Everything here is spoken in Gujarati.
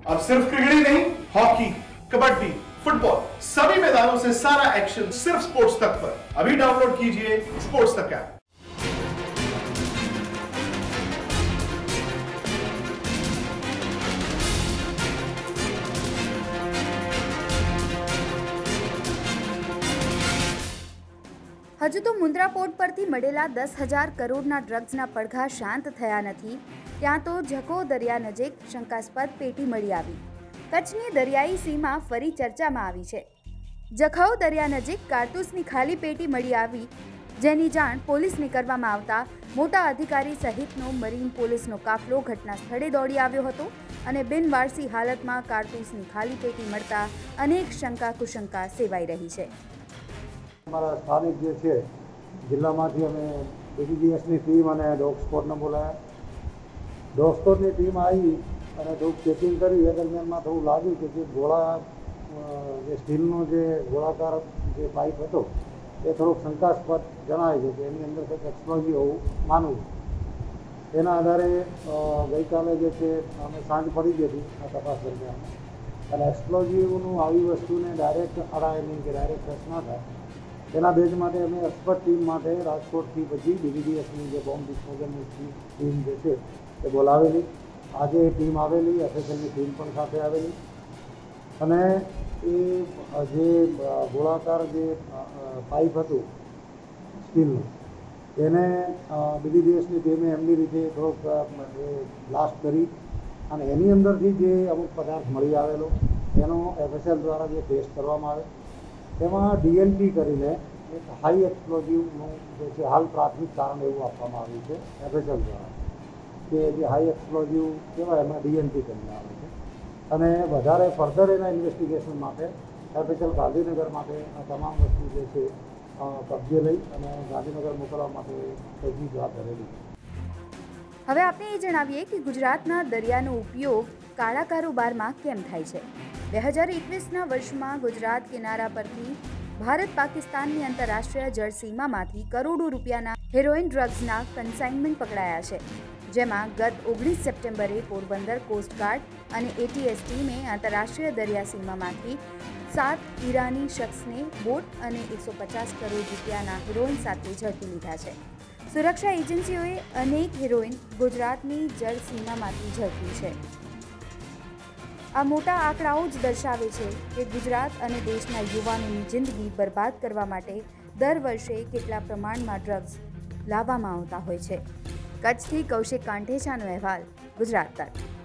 अब सिर्फ क्रिकेट ही नहीं हॉकी कबड्डी फुटबॉल सभी मैदानों से सारा एक्शन सिर्फ स्पोर्ट्स तक पर अभी डाउनलोड कीजिए स्पोर्ट्स तक ऐप હજુ તો મુન્દ્રા પોર્ટ પરથી મળેલા દસ હજાર કરોડના ડ્રગ્સના પડઘા શાંત થયા નથી. ત્યાં તો ઝકો દરિયા નજીક શંકાસ્પદ પેટી મળી આવી. કચ્છની દરિયાઈ સીમા ફરી ચર્ચામાં આવી છે. જખૌ દરિયા નજીક કારતૂસની ખાલી પેટી મળી આવી, જેની જાણ પોલીસને કરવામાં આવતા મોટા અધિકારી સહિતનો મરીન પોલીસનો કાફલો ઘટના સ્થળે દોડી આવ્યો હતો અને બિનવારસી હાલતમાં કારતૂસની ખાલી પેટી મળતા અનેક શંકા કુશંકા સેવાઈ રહી છે. અમારા સ્થાનિક જે છે, જિલ્લામાંથી અમે બીડીડીએસની ટીમ અને ડોગ સ્પોટને બોલાયા. ડોગ સ્પોટની ટીમ આવી અને થોડુંક ચેકિંગ કરી. એ દરમિયાનમાં થોડું લાગ્યું કે જે ગોળા જે સ્ટીલનો જે ગોળાકાર જે પાઇપ હતો, એ થોડોક શંકાસ્પદ જણાય છે કે એની અંદર કંઈક એક્સપ્લોઝિવ હોવું માનવું એના આધારે ગઈકાલે જે છે, અમે સાંજ પડી ગઈ હતી આ તપાસ દરમિયાન અને એક્સપ્લોઝિવનું આવી વસ્તુને ડાયરેક્ટ અડાય નહીં કે ડાયરેક્ટ ટચ ના થાય. તેના બેઝ માટે અમે એક્સપર્ટ ટીમ માટે રાજકોટથી પછી ડીવીડીએસની જે બોમ્બ ડિસ્પોઝલની ટીમ જે છે, એ બોલાવેલી. આજે એ ટીમ આવેલી એફએસએલની ટીમ પણ સાથે આવેલી. અને એ જે ગોળાકાર જે પાઇપ હતું સ્ટીલનું તેને દિવસની ટીમે એમની રીતે થોડોક બ્લાસ્ટ કરી અને એની અંદરથી જે અમુક પદાર્થ મળી આવેલો, એનો એફએસએલ દ્વારા જે ટેસ્ટ કરવામાં આવે તેમાં ડીએલડી કરીને એક હાઈ એક્સપ્લોઝિવનું જે છે હાલ પ્રાથમિક કારણ એવું આપવામાં આવ્યું છે એફએસએલ દ્વારા, કે જે હાઈ એક્સપ્લોઝિવ કહેવાય એમાં ડીએનટી કરીને આવે છે. અને વધારે ફર્ધર એના ઇન્વેસ્ટિગેશન માટે એફએસએલ ગાંધીનગર માટે આ તમામ વસ્તુ જે છે કબજે લઈ અને ગાંધીનગર મોકલવા માટે તજવીજ હાથ ધરેલી છે. હવે આપણે એ જણાવીએ કે ગુજરાતના દરિયાનો ઉપયોગ કાળા કારોબારમાં કેમ થાય છે? બે હજાર એકવીસના વર્ષમાં ગુજરાત કિનારા પરથી ભારત પાકિસ્તાનની આંતરરાષ્ટ્રીય જળસીમામાંથી કરોડો રૂપિયાના હેરોઇન ડ્રગ્સના કન્સાઇનમેન્ટ પકડાયા છે, જેમાં ગત ઓગણીસ સપ્ટેમ્બરે પોરબંદર કોસ્ટગાર્ડ અને એટીએસ ટીમે આંતરરાષ્ટ્રીય દરિયા સીમામાંથી સાત ઈરાની શખ્સને બોટ અને એકસો પચાસ કરોડ રૂપિયાના હેરોઇન સાથે ઝડપી લીધા છે. સુરક્ષા એજન્સીઓએ અનેક હિરોઈન ગુજરાતની જળ સીમામાંથી ઝડપી છે. આ મોટા આંકડાઓ જ દર્શાવે છે કે ગુજરાત અને દેશના યુવાનોની જિંદગી બરબાદ કરવા માટે દર વર્ષે કેટલા પ્રમાણમાં ડ્રગ્સ લાવવામાં આવતા હોય છે. કચ્છથી કૌશિક કાંઠેચાનો અહેવાલ ગુજરાત તક.